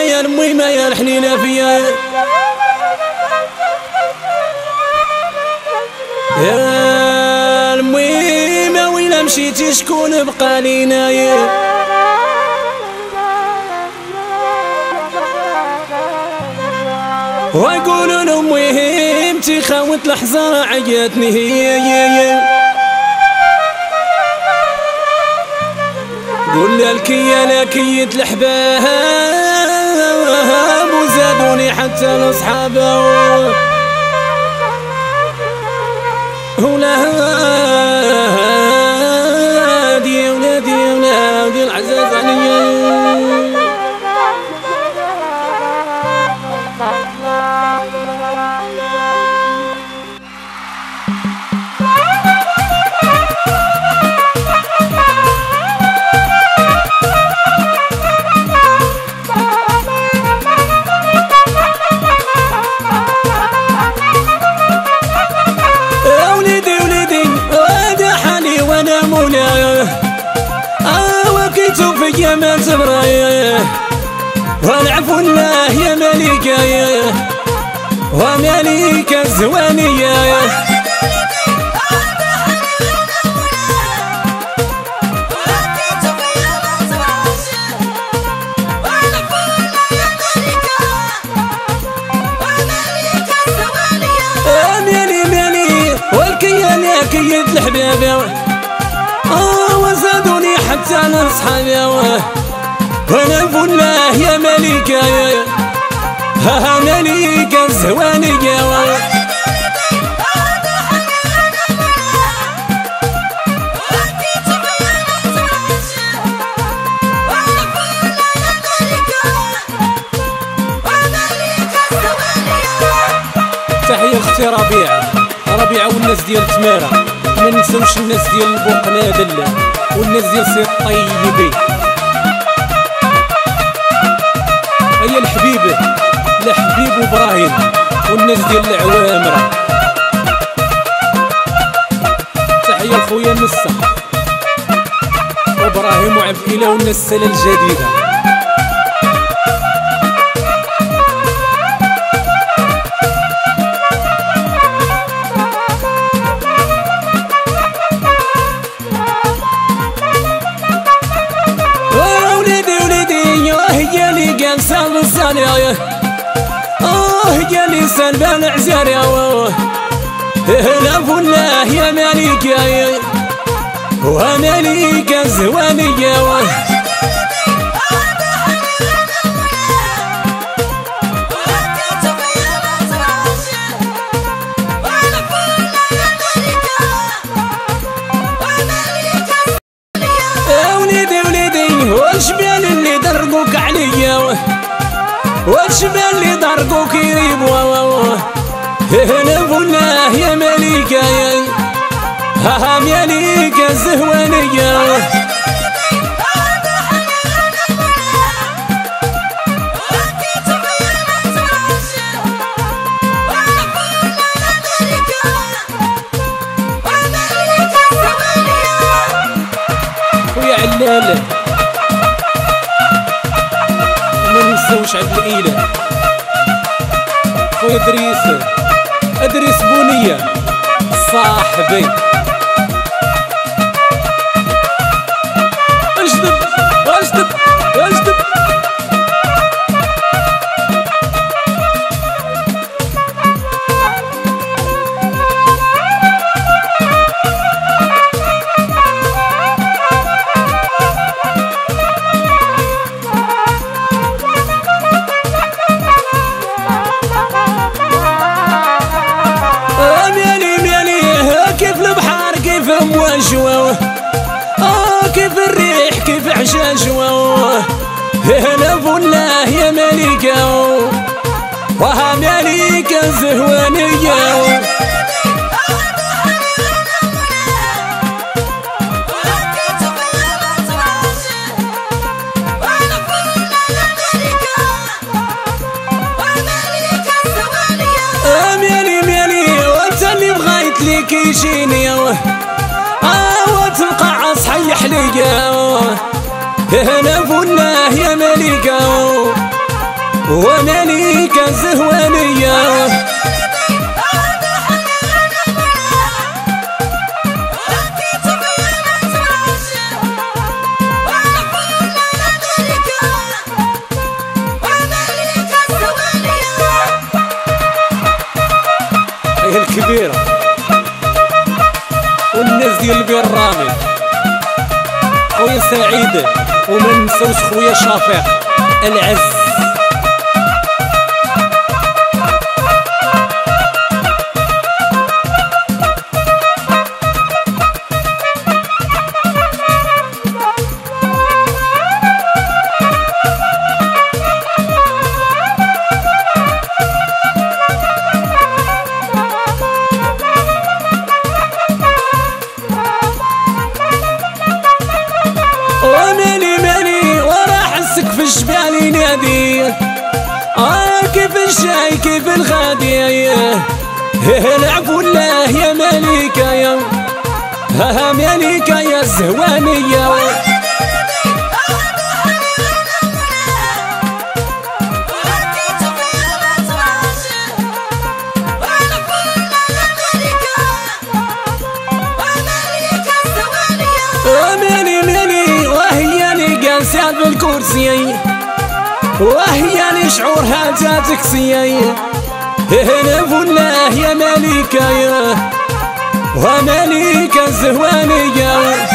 يا يا فيا. يا مشيتي شكون بقى لينا يا ويقولوا لامي امتي خاوت لحظة عيتني هي. قول لي الكيا لكية الحباب وزادوني حتى الاصحاب والعفو الله يا مليكة ومليكة الزوانية. يا كيد الحباب آه وزادوني حتى لاصحابي وأنا فله يا مليكة ها مليكة الزوانية تحية أختي ربيعة. ربيعة والناس ديال تمارة. ما ننساوش الناس ديال البوقنادل والناس ديال سي الطيبي هيا الحبيبة لحبيب وابراهيم والناس ديال العوامرة تحية لخويا نصة. وابراهيم وعبد الإله والناس السنة الجديدة. يا اللي سلبان عزار يا هلا فله يا مليكة ومليكة الزوانية يا درقوك يريبوا هنا فله يا مليكة ها مليكة الزهوانية. ويا علالة. ما ننساوش عبد الإله. أدريس. أدريس بونية. صاحبي. آه ميالي وانت اللي بغيت ليك يجيني. آه وتبقى عصحي حليا هنا فله يا ملكة وملكة الزهوانية. الكبيرة. والناس ديال البير الرامي خويا سعيد وما نساوش خويا شفيق العز. الشاي كيف الغادي العفو الله يا مليكة يا ها مليكة يا الزهوانية جالسة بالكرسي وهي لي شعورها جاتك سيايا هنا فله يا مليكة يا ومليكة الزهوانية.